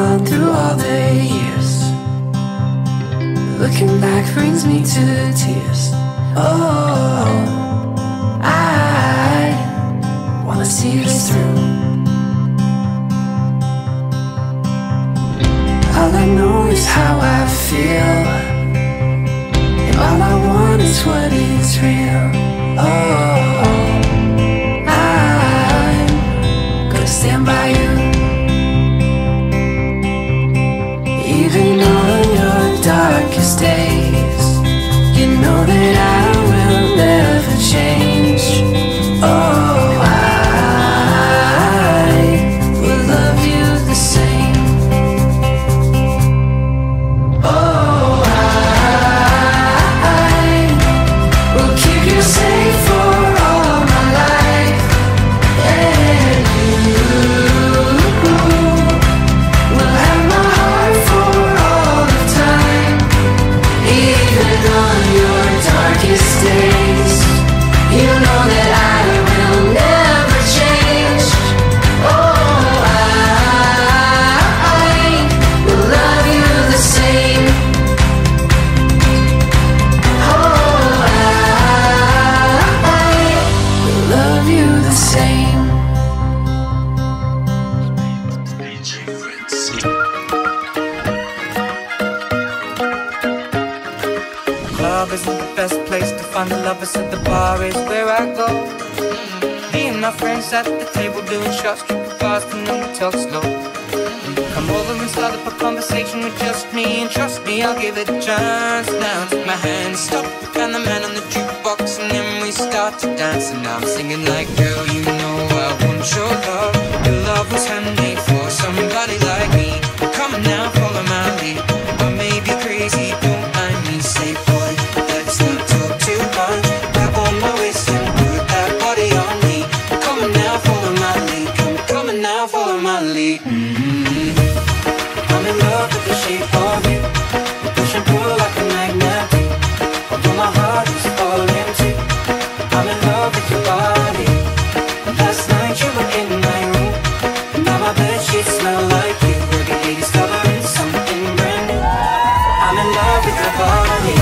on through all the years. Looking back brings me to tears. Oh, I wanna see this through. All I know is how I feel, darkest days, love isn't the best place to find the lovers at the bar is where I go. Me and my friends at the table doing shots, tripping fast, and then we talk slow. Come over and start up a conversation with just me, and trust me, I'll give it a chance. Now take my hand, stop, and the man on the jukebox, and then we start to dance. And I'm singing like, girl, you know I want your love. Your love was handmade. in love with your body.